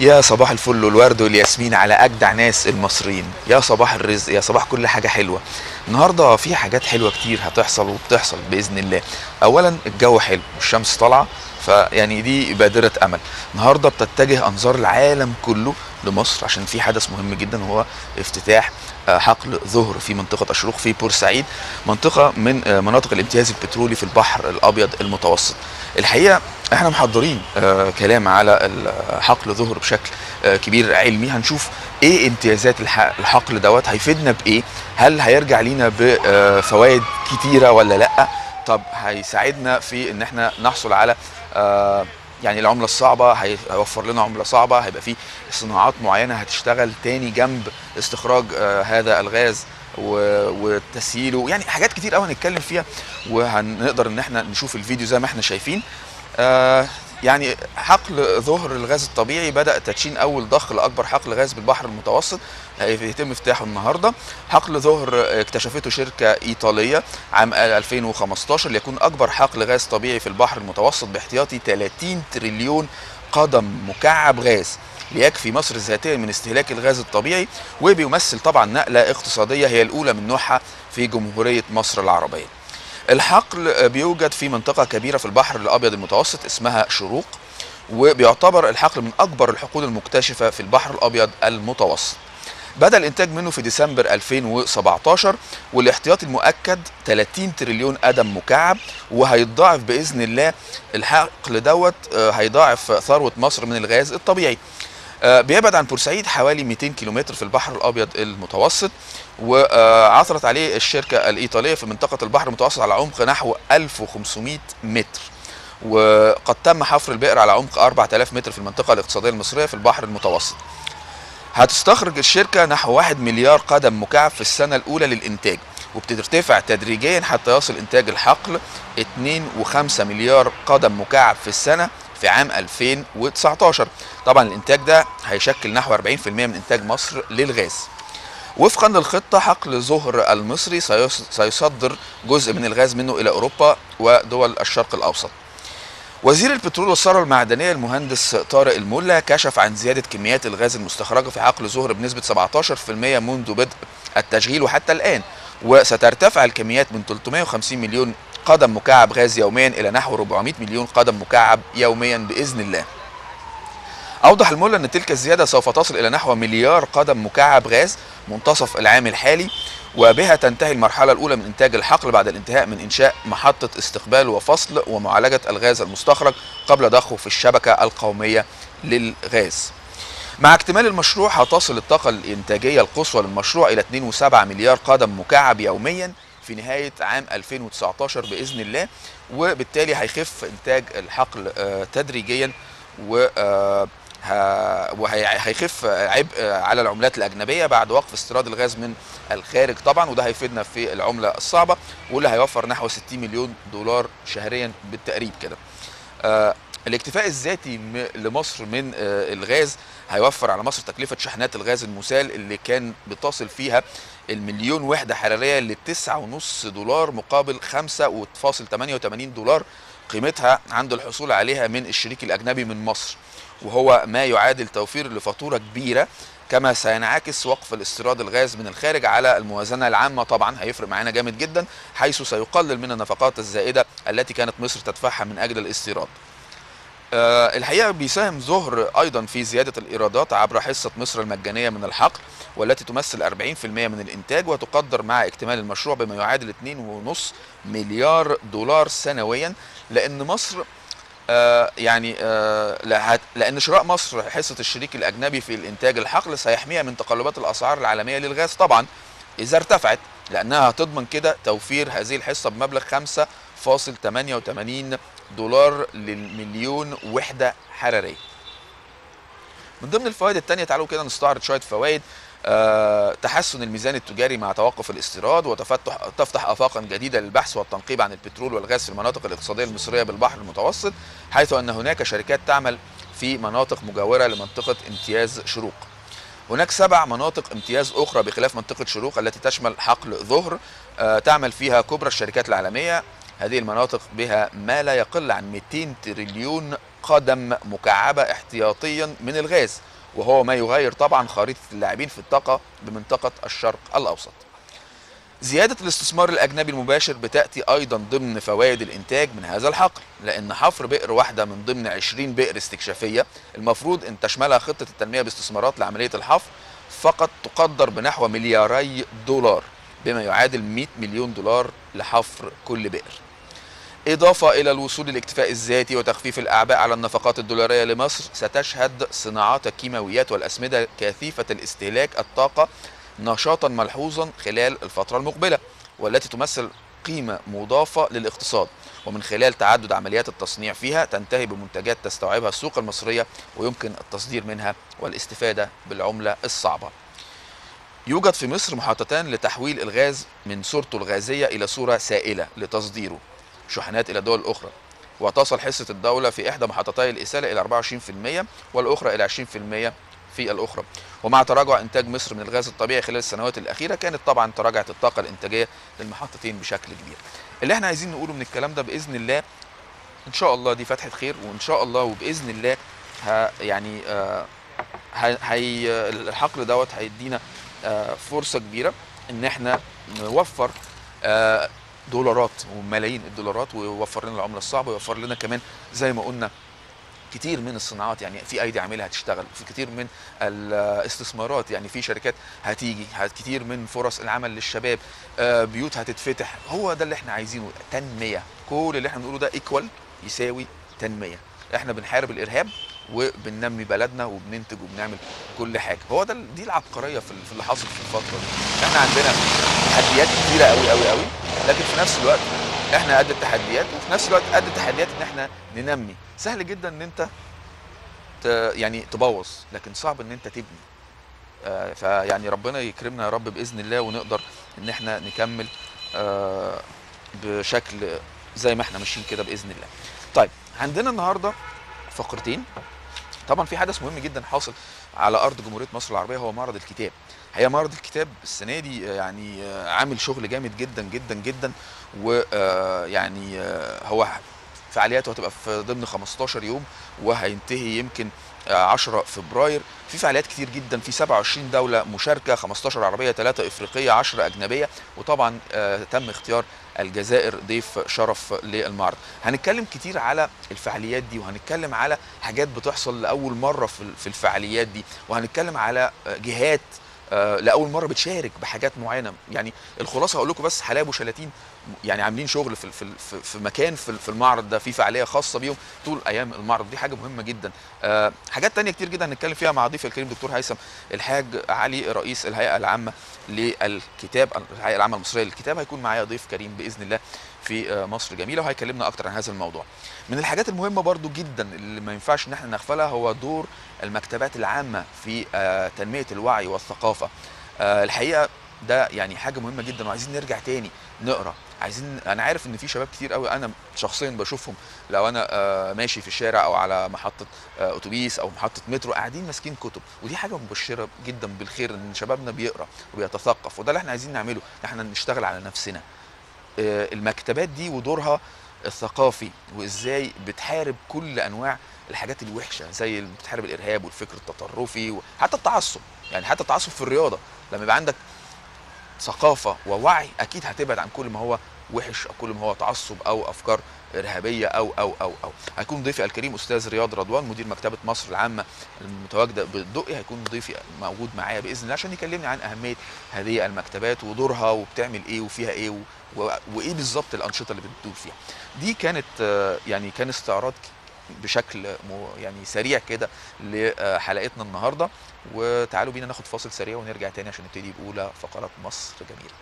يا صباح الفل والورد والياسمين على أجدع ناس المصريين. يا صباح الرزق يا صباح كل حاجة حلوة. النهارده في حاجات حلوة كتير هتحصل وبتحصل بإذن الله. اولا الجو حلو والشمس طالعة. فيعني دي بادرة أمل. النهارده بتتجه أنظار العالم كله لمصر عشان في حدث مهم جدا هو افتتاح آه، حقل ظهر في منطقة أشروق في بورسعيد منطقة من آه، مناطق الامتياز البترولي في البحر الأبيض المتوسط. الحقيقة إحنا محضرين آه، كلام على حقل ظهر بشكل كبير علمي. هنشوف إيه امتيازات الح- الحقل دوت هيفيدنا بإيه؟ هل هيرجع لينا بفوائد كتيرة ولا لأ؟ طب هيساعدنا في إن إحنا نحصل على يعني العملة الصعبة هي- هيوفر لنا عملة صعبة هيبقى في صناعات معينة هتشتغل تاني جنب استخراج آه، هذا الغاز وتسييله. يعني حاجات كتير قوي هنتكلم فيها وهنقدر إن إحنا نشوف الفيديو زي ما إحنا شايفين. آه يعني حقل ظهر الغاز الطبيعي بدأ تدشين أول ضخ لأكبر حقل غاز بالبحر المتوسط هيتم افتتاحه النهاردة. حقل ظهر اكتشفته شركة إيطالية عام 2015 ليكون أكبر حقل غاز طبيعي في البحر المتوسط باحتياطي 30 تريليون قدم مكعب غاز ليكفي مصر ذاتيا من استهلاك الغاز الطبيعي وبيمثل طبعا نقلة اقتصادية هي الأولى من نوعها في جمهورية مصر العربية. الحقل بيوجد في منطقة كبيرة في البحر الأبيض المتوسط اسمها شروق وبيعتبر الحقل من أكبر الحقول المكتشفة في البحر الأبيض المتوسط. بدأ الإنتاج منه في ديسمبر 2017 والاحتياطي المؤكد 30 تريليون قدم مكعب وهيتضاعف بإذن الله. الحقل دوت آه، هيضاعف ثروة مصر من الغاز الطبيعي. بيبعد عن بورسعيد حوالي 200 كيلومتر في البحر الأبيض المتوسط وعثرت عليه الشركة الإيطالية في منطقة البحر المتوسط على عمق نحو 1500 متر. وقد تم حفر البئر على عمق 4000 متر في المنطقة الاقتصادية المصرية في البحر المتوسط. هتستخرج الشركة نحو 1 مليار قدم مكعب في السنة الأولى للإنتاج وبترتفع تدريجيا حتى يصل إنتاج الحقل 2.5 مليار قدم مكعب في السنة في عام 2019 طبعا الإنتاج ده هيشكل نحو 40% من إنتاج مصر للغاز. وفقا للخطة حقل ظهر المصري سيص- سيصدر جزء من الغاز منه إلى أوروبا ودول الشرق الأوسط. وزير البترول والثروة المعدنية المهندس طارق الملا كشف عن زيادة كميات الغاز المستخرجة في حقل ظهر بنسبة 17% منذ بدء التشغيل وحتى الآن. وسترتفع الكميات من 350 مليون قدم مكعب غاز يوميا إلى نحو 400 مليون قدم مكعب يوميا بإذن الله. أوضح الملا أن تلك الزيادة سوف تصل إلى نحو مليار قدم مكعب غاز منتصف العام الحالي وبها تنتهي المرحلة الأولى من إنتاج الحقل بعد الانتهاء من إنشاء محطة استقبال وفصل ومعالجة الغاز المستخرج قبل ضخه في الشبكة القومية للغاز. مع اكتمال المشروع هتصل الطاقة الإنتاجية القصوى للمشروع إلى 2.7 مليار قدم مكعب يوميا في نهاية عام 2019 بإذن الله وبالتالي هيخف إنتاج الحقل آه، تدريجيا و آه، وهيخف عبء على العملات الأجنبية بعد وقف استيراد الغاز من الخارج طبعا وده هيفيدنا في العملة الصعبة واللي هيوفر نحو 60 مليون دولار شهريا بالتقريب كده. آه، الاكتفاء الذاتي لمصر من آه، الغاز هيوفر على مصر تكلفة شحنات الغاز المسال اللي كان بتصل فيها المليون وحدة حرارية ل 9.5 دولار مقابل 5.88 دولار قيمتها عند الحصول عليها من الشريك الأجنبي من مصر. وهو ما يعادل توفير لفاتورة كبيرة كما سينعكس وقف الاستيراد الغاز من الخارج على الموازنة العامة. طبعا هيفرق معانا جامد جدا حيث سيقلل من النفقات الزائدة التي كانت مصر تدفعها من أجل الاستيراد. آه، الحقيقة بيساهم ظهر أيضا في زيادة الإيرادات عبر حصة مصر المجانية من الحقل والتي تمثل 40% من الإنتاج وتقدر مع اكتمال المشروع بما يعادل 2.5 مليار دولار سنويا لأن مصر آه، يعني آه، لأن شراء مصر حصة الشريك الأجنبي في الإنتاج الحقل سيحميها من تقلبات الأسعار العالمية للغاز. طبعا إذا ارتفعت لأنها هتضمن كده توفير هذه الحصة بمبلغ 5.88 دولار للمليون وحدة حرارية. من ضمن الفوائد التانية تعالوا كده نستعرض شوية فوائد آه، تحسن الميزان التجاري مع توقف الاستيراد وتفتح تفتح افاقا جديدة للبحث والتنقيب عن البترول والغاز في المناطق الاقتصادية المصرية بالبحر المتوسط حيث أن هناك شركات تعمل في مناطق مجاورة لمنطقة امتياز شروق. هناك سبع مناطق امتياز أخرى بخلاف منطقة شروق التي تشمل حقل ظهر آه، تعمل فيها كبرى الشركات العالمية هذه المناطق بها ما لا يقل عن 200 تريليون قدم مكعبة احتياطيا من الغاز وهو ما يغير طبعا خريطة اللاعبين في الطاقة بمنطقة الشرق الأوسط. زيادة الاستثمار الأجنبي المباشر بتأتي أيضا ضمن فوائد الإنتاج من هذا الحقل لأن حفر بئر واحدة من ضمن 20 بئر استكشافية المفروض أن تشملها خطة التنمية باستثمارات لعملية الحفر فقط تقدر بنحو ملياري دولار بما يعادل 100 مليون دولار لحفر كل بئر. إضافة إلى الوصول للاكتفاء الذاتي وتخفيف الأعباء على النفقات الدولارية لمصر ستشهد صناعات الكيماويات والأسمدة كثيفة الاستهلاك الطاقة نشاطا ملحوظا خلال الفترة المقبلة والتي تمثل قيمة مضافة للاقتصاد. ومن خلال تعدد عمليات التصنيع فيها تنتهي بمنتجات تستوعبها السوق المصرية ويمكن التصدير منها والاستفادة بالعملة الصعبة. يوجد في مصر محطتان لتحويل الغاز من صورته الغازية إلى صورة سائلة لتصديره. شحنات إلى دول أخرى. وتصل حصة الدولة في إحدى محطتي الإسالة إلى 24% والأخرى إلى 20% في الأخرى. ومع تراجع إنتاج مصر من الغاز الطبيعي خلال السنوات الأخيرة كانت طبعا تراجعت الطاقة الإنتاجية للمحطتين بشكل كبير. اللي إحنا عايزين نقوله من الكلام ده بإذن الله إن شاء الله دي فتحة خير وإن شاء الله وبإذن الله ها يعني آه هي الحقل دوت هيدينا آه فرصة كبيرة إن إحنا نوفر آه دولارات وملايين الدولارات ويوفر لنا العملة الصعبة ويوفر لنا كمان زي ما قلنا كتير من الصناعات يعني في أيدي عاملة هتشتغل في كتير من الاستثمارات يعني في شركات هتيجي كتير من فرص العمل للشباب بيوت هتتفتح. هو ده اللي إحنا عايزينه تنمية. كل اللي إحنا بنقوله ده ايكوال يساوي تنمية. إحنا بنحارب الإرهاب وبننمي بلدنا وبننتج وبنعمل كل حاجة. هو ده دي العبقرية في اللي حاصل في الفترة دي. إحنا عندنا تحديات كتيرة قوي قوي قوي لكن في نفس الوقت إحنا قد التحديات وفي نفس الوقت قد التحديات ان إحنا ننمي. سهل جدا ان انت يعني تبوظ لكن صعب ان انت تبني. آه فيعني ربنا يكرمنا يا رب بإذن الله ونقدر ان إحنا نكمل آه بشكل زي ما إحنا ماشيين كده بإذن الله. طيب عندنا النهارده فقرتين. طبعا في حدث مهم جدا حاصل على أرض جمهورية مصر العربية هو معرض الكتاب. هي معرض الكتاب السنة دي يعني عامل شغل جامد جدا جدا جدا ويعني هو فعالياته هتبقى في ضمن 15 يوم وهينتهي يمكن 10 فبراير. في فعاليات كتير جدا. في 27 دولة مشاركة 15 عربية 3 إفريقية 10 أجنبية. وطبعا تم اختيار الجزائر ضيف شرف للمعرض. هنتكلم كتير على الفعاليات دي وهنتكلم على حاجات بتحصل لأول مرة في الفعاليات دي. وهنتكلم على جهات آه لأول مرة بتشارك بحاجات معينة. يعني الخلاصة هقول لكم بس حلايب وشلاتين يعني عاملين شغل في في في مكان في في المعرض ده في فعالية خاصة بيهم طول أيام المعرض. دي حاجة مهمة جدا. آه حاجات تانية كتير جدا هنتكلم فيها مع ضيف الكريم دكتور هيثم الحاج علي رئيس الهيئة العامة للكتاب الهيئة العامة المصرية للكتاب. هيكون معايا ضيف كريم بإذن الله في مصر جميلة وهيكلمنا أكتر عن هذا الموضوع. من الحاجات المهمة برضو جدا اللي ما ينفعش إن إحنا نغفلها هو دور المكتبات العامة في تنمية الوعي والثقافة. الحقيقة ده يعني حاجة مهمة جدا وعايزين نرجع تاني نقرأ. عايزين أنا عارف إن في شباب كتير قوي أنا شخصيا بشوفهم لو أنا ماشي في الشارع أو على محطة أتوبيس أو محطة مترو قاعدين ماسكين كتب. ودي حاجة مبشرة جدا بالخير إن شبابنا بيقرأ وبيتثقف. وده اللي إحنا عايزين نعمله. إحنا نشتغل على نفسنا. المكتبات دي ودورها الثقافي وإزاي بتحارب كل أنواع الحاجات الوحشة زي بتحارب الإرهاب والفكر التطرفي وحتى التعصب. يعني حتى التعصب في الرياضة. لما يبقى عندك ثقافة ووعي أكيد هتبعد عن كل ما هو وحش أو كل ما هو تعصب أو أفكار إرهابية أو أو أو أو. هيكون ضيفي الكريم أستاذ رياض رضوان مدير مكتبة مصر العامة المتواجدة بالدقي. هيكون ضيفي موجود معايا بإذن الله عشان يكلمني عن أهمية هذه المكتبات ودورها وبتعمل إيه وفيها إيه و... وإيه بالظبط الأنشطة اللي بتدور فيها. دي كانت يعني كان استعراض بشكل يعني سريع كده لحلقتنا النهارده. وتعالوا بينا ناخد فاصل سريع ونرجع تاني عشان نبتدي بأولى فقرات مصر جميلة.